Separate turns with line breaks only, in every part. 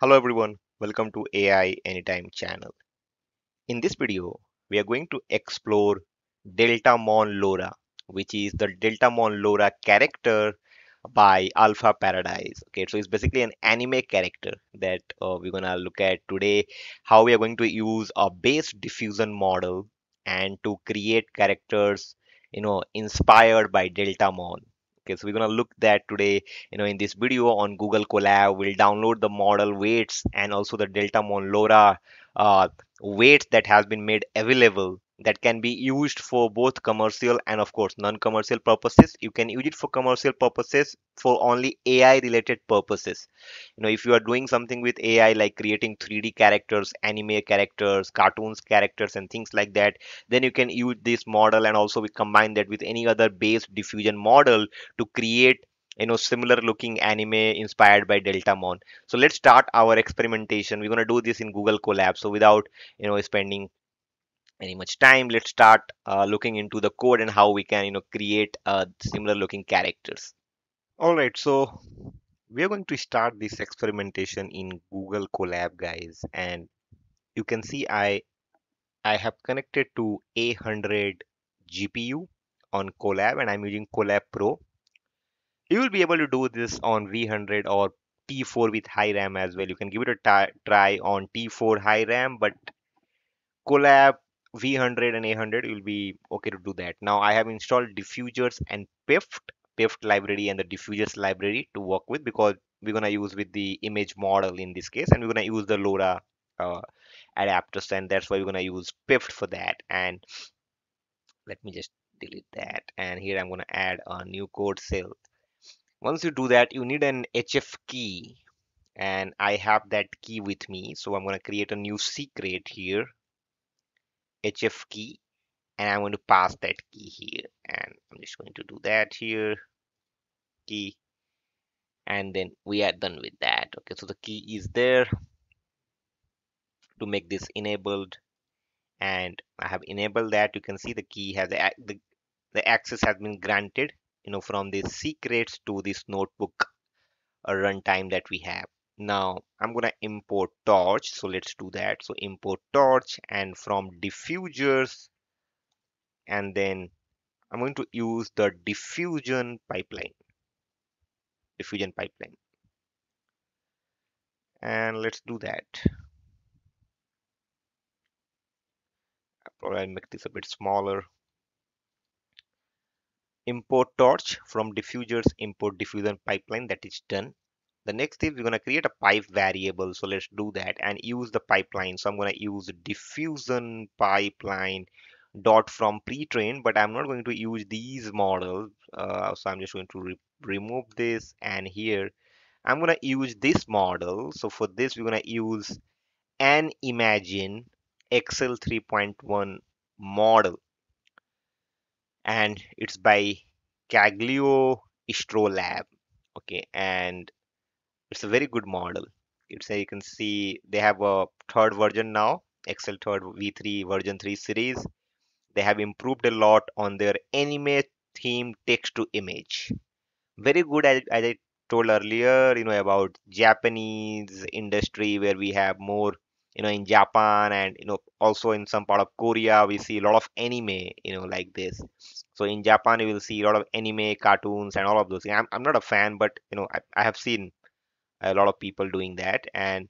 Hello everyone, welcome to AI Anytime channel. In this video, we are going to explore Deltamon Lora, which is the Deltamon Lora character by Alpha Paradise. Okay, so it's basically an anime character that uh, we're gonna look at today. How we are going to use a base diffusion model and to create characters, you know, inspired by Deltamon. Okay, so we're gonna look that today, you know, in this video on Google Colab. We'll download the model weights and also the Deltamon Lora uh, weights that has been made available that can be used for both commercial and of course non-commercial purposes. You can use it for commercial purposes for only ai related purposes. You know if you are doing something with ai like creating 3d characters anime characters cartoons characters and things like that then you can use this model and also we combine that with any other base diffusion model to create you know similar looking anime inspired by deltamon. So let's start our experimentation. We're going to do this in google colab. So without you know spending any much time let's start uh, looking into the code and how we can you know create uh, similar looking characters. All right so we are going to start this experimentation in google colab guys and you can see i i have connected to a100 gpu on colab and i'm using colab pro. You will be able to do this on v100 or t4 with high ram as well. You can give it a try on t4 high ram but colab v100 and a100 will be okay to do that. Now i have installed diffusers and peft peft library and the diffusers library to work with because we're going to use with the image model in this case and we're going to use the lora uh, adapters and that's why we're going to use peft for that. And let me just delete that and here i'm going to add a new code cell. Once you do that you need an hf key and i have that key with me so i'm going to create a new secret here hf key and I'm going to pass that key here. And I'm just going to do that here. Key. And then we are done with that. Okay so the key is there to make this enabled. And I have enabled that. You can see the key has the, the, the access has been granted you know from these secrets to this notebook uh, runtime that we have now I'm gonna import torch so let's do that. So import torch and from diffusers and then I'm going to use the diffusion pipeline diffusion pipeline. And let's do that. Probably I'll make this a bit smaller. Import torch from diffusers import diffusion pipeline that is done the next is we're going to create a pipe variable. So let's do that and use the pipeline. So i'm going to use diffusion pipeline dot from pre-train but i'm not going to use these models. Uh, so i'm just going to re remove this and here i'm going to use this model. So for this we're going to use an imagine excel 3.1 model. And it's by caglio Istro Lab. okay and it's a very good model. It's a, you can see they have a third version now XL third v3 version 3 series. They have improved a lot on their anime theme text to image. Very good as, as i told earlier you know about japanese industry where we have more you know in japan and you know also in some part of korea we see a lot of anime you know like this. So in japan you will see a lot of anime cartoons and all of those. I'm, I'm not a fan but you know I, I have seen a lot of people doing that. And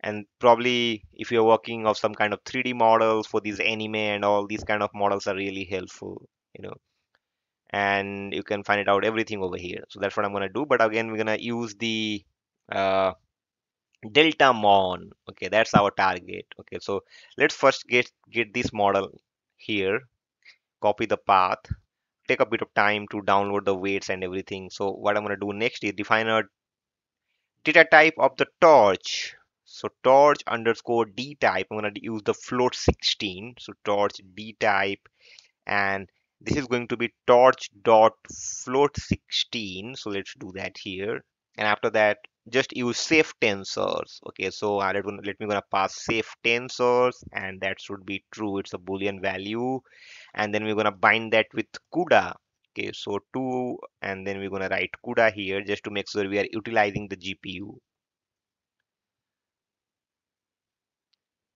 and probably if you're working of some kind of 3d models for these anime and all these kind of models are really helpful you know. And you can find it out everything over here. So that's what i'm going to do. But again we're going to use the uh, deltamon okay that's our target. Okay so let's first get get this model here. Copy the path. Take a bit of time to download the weights and everything. So what i'm going to do next is define a data type of the torch. So torch underscore d type. I'm going to use the float 16 so torch d type. And this is going to be torch dot float 16 so let's do that here. And after that just use safe tensors. Okay so I let, let me gonna pass safe tensors. And that should be true. It's a boolean value. And then we're gonna bind that with CUDA okay so 2 and then we're going to write CUDA here just to make sure we are utilizing the GPU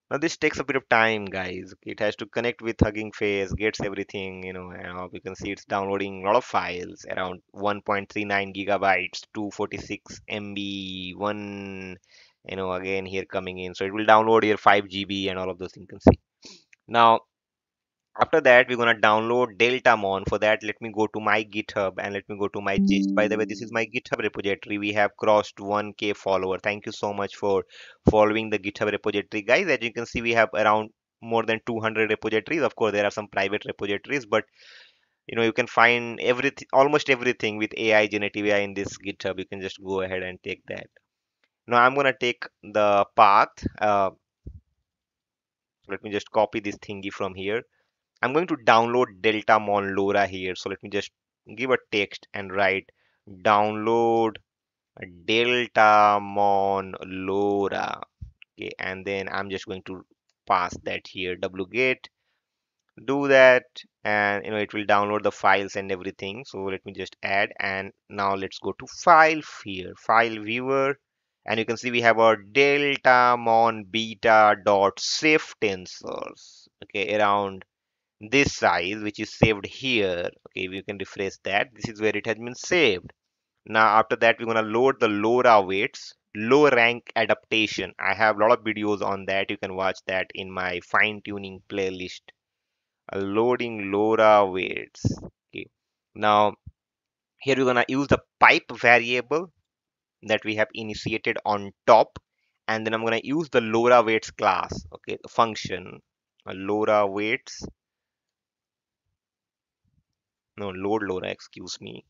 Now this takes a bit of time, guys. It has to connect with Hugging Face, gets everything, you know, and you can see it's downloading a lot of files, around 1.39 gigabytes, 246 MB, one, you know, again here coming in. So it will download here 5 GB and all of those things you can see. Now after that we're gonna download deltamon for that. Let me go to my github and let me go to my gist. By the way this is my github repository. We have crossed 1k follower. Thank you so much for following the github repository. Guys as you can see we have around more than 200 repositories. Of course there are some private repositories but you know you can find everything almost everything with ai generative ai in this github. You can just go ahead and take that. Now i'm gonna take the path. Uh, let me just copy this thingy from here I'm going to download Deltamon LoRa here. So let me just give a text and write download Deltamon LoRa. Okay, and then I'm just going to pass that here wget do that and you know it will download the files and everything so let me just add and now let's go to file here file viewer and you can see we have our deltamon beta dot safe tensors okay around this size which is saved here. Okay we can refresh that. This is where it has been saved. Now after that we're going to load the LoRa weights. Low rank adaptation. I have a lot of videos on that. You can watch that in my fine tuning playlist. Uh, loading LoRa weights. Okay. Now here we're going to use the pipe variable that we have initiated on top and then I'm going to use the LoRa weights class. Okay function. Uh, LoRa weights no load LoRa excuse me.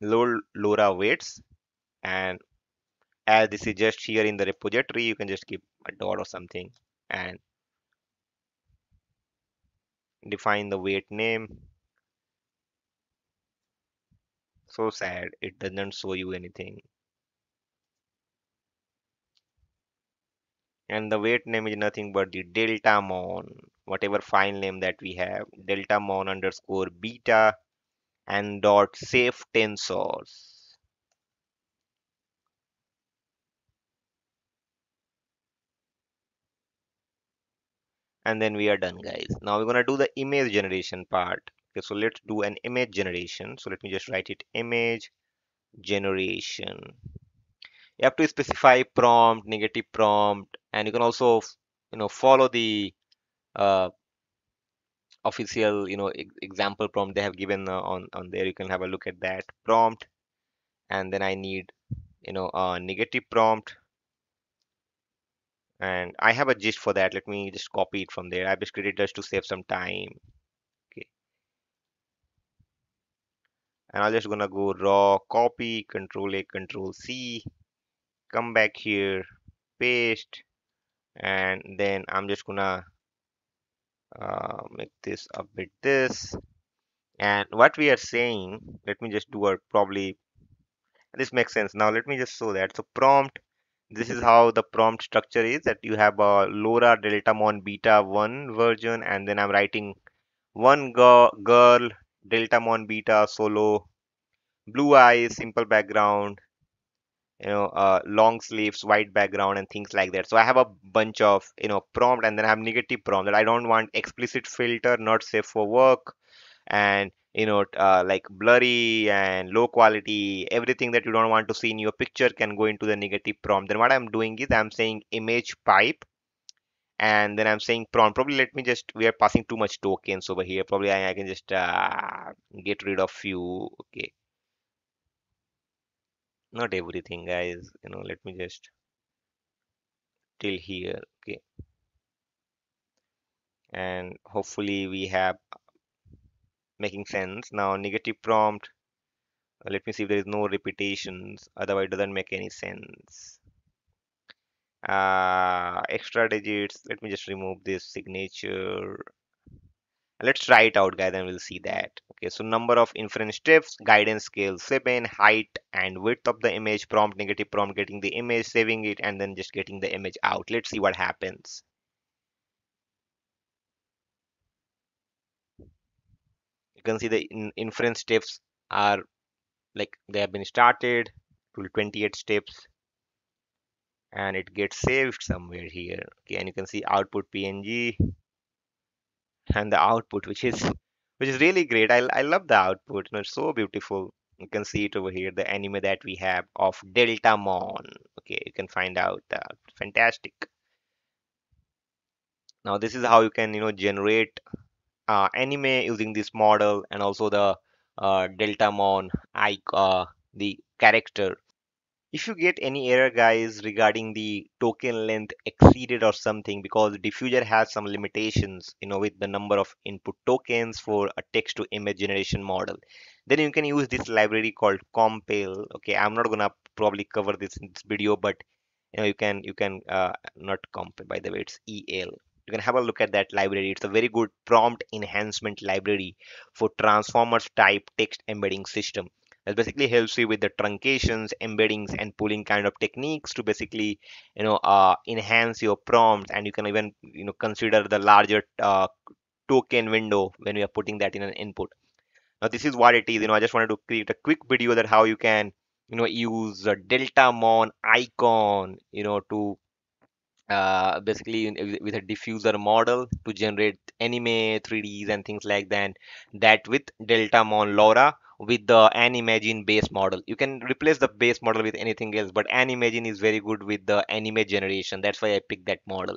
Load LoRa weights and as this is just here in the repository you can just keep a dot or something and define the weight name. So sad it doesn't show you anything. And the weight name is nothing but the deltamon whatever file name that we have deltamon underscore beta and dot safe tensors. And then we are done guys. Now we're gonna do the image generation part. Okay so let's do an image generation. So let me just write it image generation. You have to specify prompt negative prompt and you can also you know follow the uh, official you know e example prompt they have given uh, on on there. You can have a look at that prompt. And then I need you know a negative prompt. And I have a gist for that. Let me just copy it from there. I just created just to save some time. Okay. And I'm just gonna go raw copy control A control C. Come back here paste. And then I'm just gonna uh, make this a bit this. And what we are saying let me just do a probably this makes sense. Now let me just show that. So prompt this is how the prompt structure is that you have a LoRa Deltamon beta 1 version and then I'm writing one girl, Deltamon beta solo blue eyes simple background you know uh, long sleeves white background and things like that. So i have a bunch of you know prompt and then i have negative prompt that i don't want explicit filter not safe for work and you know uh, like blurry and low quality everything that you don't want to see in your picture can go into the negative prompt. Then what i'm doing is i'm saying image pipe and then i'm saying prompt. Probably let me just we are passing too much tokens over here. Probably i, I can just uh, get rid of few okay not everything guys you know let me just till here okay? And hopefully we have making sense. Now negative prompt uh, let me see if there is no repetitions otherwise it doesn't make any sense. Uh, extra digits let me just remove this signature let's try it out guys and we'll see that. Okay so number of inference steps guidance scale 7 height and width of the image prompt negative prompt getting the image saving it and then just getting the image out. Let's see what happens. You can see the in inference steps are like they have been started to 28 steps and it gets saved somewhere here. Okay and you can see output png and the output which is which is really great. I, I love the output you know, it's so beautiful. You can see it over here the anime that we have of Deltamon okay you can find out that fantastic. Now this is how you can you know generate uh, anime using this model and also the uh, Deltamon icon the character if you get any error guys regarding the token length exceeded or something because diffuser has some limitations you know with the number of input tokens for a text to image generation model then you can use this library called Compel. Okay i'm not gonna probably cover this in this video but you know you can you can uh, not Compel by the way it's el you can have a look at that library. It's a very good prompt enhancement library for transformers type text embedding system that basically helps you with the truncations embeddings and pooling kind of techniques to basically you know uh, enhance your prompt and you can even you know consider the larger uh, token window when we are putting that in an input. Now this is what it is. You know i just wanted to create a quick video that how you can you know use a deltamon icon you know to uh, basically with a diffuser model to generate anime 3ds and things like that that with Deltamon LoRA with the animagine base model. You can replace the base model with anything else but animagine is very good with the anime generation. That's why i picked that model.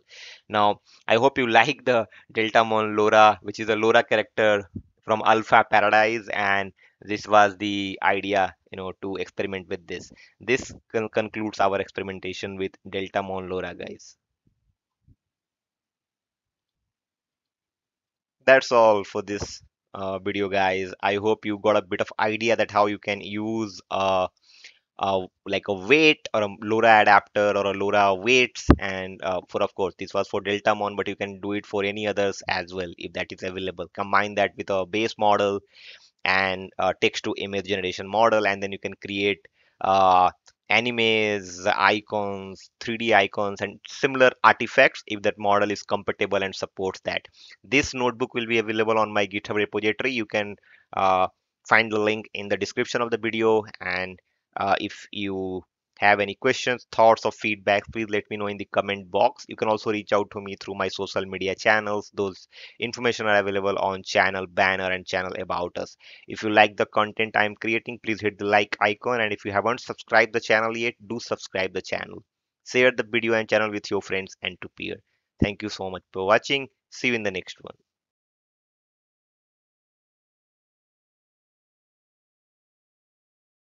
Now i hope you like the deltamon Lora, which is a Lora character from alpha paradise and this was the idea you know to experiment with this. This con- concludes our experimentation with deltamon Lora, guys. That's all for this uh, video guys. I hope you got a bit of idea that how you can use uh, uh, like a weight or a LoRa adapter or a LoRa weights. And uh, for of course this was for Deltamon but you can do it for any others as well if that is available. Combine that with a base model and text to image generation model and then you can create uh, animes icons 3d icons and similar artifacts if that model is compatible and supports that. This notebook will be available on my github repository. You can uh, find the link in the description of the video. And uh, if you have any questions thoughts or feedback please let me know in the comment box. You can also reach out to me through my social media channels. Those information are available on channel banner and channel about us. If you like the content i'm creating please hit the like icon. And if you haven't subscribed the channel yet do subscribe the channel. Share the video and channel with your friends and to peer. Thank you so much for watching. See you in the next one